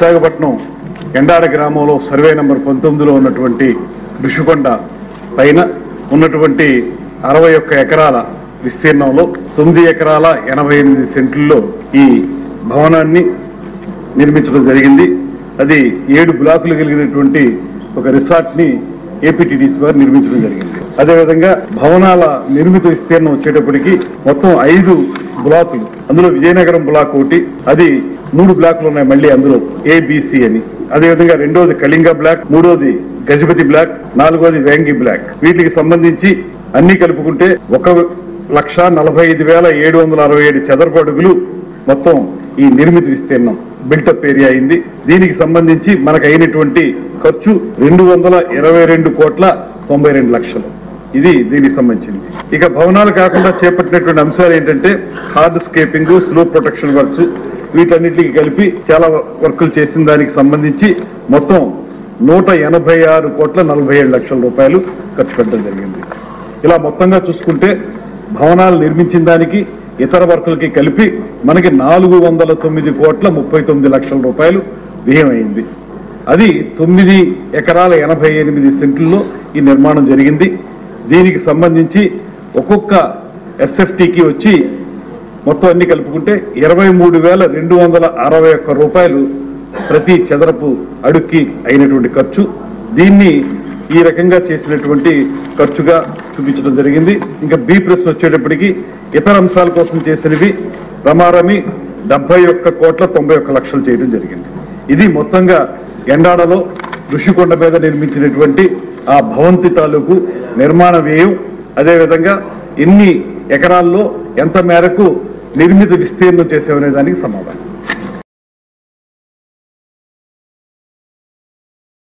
విశాఖపట్నం ఎండాడ గ్రామంలో survey number పంతొమ్మిదిలో ఉన్నటువంటి ఋషికొండ పైన ఉన్నటువంటి అరవై ఒక్క ఎకరాల విస్తీర్ణంలో తొమ్మిది ఎకరాల ఎనభై ఎనిమిది సెంట్లలో ఈ భవనాన్ని నిర్మించడం జరిగింది. అది ఏడు బ్లాకులు కలిగినటువంటి ఒక రిసార్ట్ని ఏపీటీడీసీ వారు నిర్మించడం జరిగింది. అదేవిధంగా భవనాల నిర్మిత విస్తీర్ణం వచ్చేటప్పటికి మొత్తం ఐదు బ్లాకులు అందులో విజయనగరం బ్లాక్ ఒకటి అది మూడు బ్లాక్లు ఉన్నాయి మళ్ళీ అందులో ఏబిసి అని. అదేవిధంగా రెండోది కళింగ బ్లాక్ మూడోది గజపతి బ్లాక్ నాలుగోది వేంగి బ్లాక్. వీటికి సంబంధించి అన్ని కలుపుకుంటే ఒక లక్ష నలభై ఐదు వేల ఏడు వందల అరవై ఏడు చదరపు అడుగులు మొత్తం ఈ నిర్మిత విస్తీర్ణం బిల్టప్ ఏరియా అయింది. దీనికి సంబంధించి మనకు అయినటువంటి ఖర్చు రెండు వందల ఇరవై రెండు కోట్ల తొంభై రెండు లక్షలు. ఇది దీనికి సంబంధించింది. ఇక భవనాలు కాకుండా చేపట్టినటువంటి అంశాలు ఏంటంటే hardscaping slope protection works వీటన్నిటికి కలిపి చాలా వర్కులు చేసిన దానికి సంబంధించి మొత్తం నూట ఎనభై ఆరు కోట్ల నలభై ఏడు లక్షల రూపాయలు ఖర్చు పెట్టడం జరిగింది. ఇలా మొత్తంగా చూసుకుంటే భవనాలు నిర్మించిన దానికి ఇతర వర్కులకి కలిపి మనకి నాలుగు వందల తొమ్మిది కోట్ల ముప్పై తొమ్మిది లక్షల రూపాయలు వ్యయమైంది. అది తొమ్మిది ఎకరాల ఎనభై ఎనిమిది సెంట్లలో ఈ నిర్మాణం జరిగింది. దీనికి సంబంధించి ఒక్కొక్క ఎస్ఎఫ్టీకి వచ్చి మొత్తం అన్ని కలుపుకుంటే ఇరవై మూడు వేల రెండు వందల అరవై ఒక్క రూపాయలు ప్రతి చదరపు అడుక్కి అయినటువంటి ఖర్చు. దీన్ని ఈ రకంగా చేసినటువంటి ఖర్చుగా చూపించడం జరిగింది. ఇంకా బి ప్రశ్న వచ్చేటప్పటికి ఇతర అంశాల కోసం చేసినవి రమారమి డెబ్బై ఒక్క కోట్ల తొంభై ఒక్క లక్షలు చేయడం జరిగింది. ఇది మొత్తంగా ఎండాడలో ఋషికొండ మీద నిర్మించినటువంటి ఆ భవంతి తాలూకు నిర్మాణ వ్యయం అదేవిధంగా ఎన్ని ఎకరాల్లో ఎంత మేరకు నిర్మిత విస్తీర్ణం చేసామనే దానికి సమాధానం.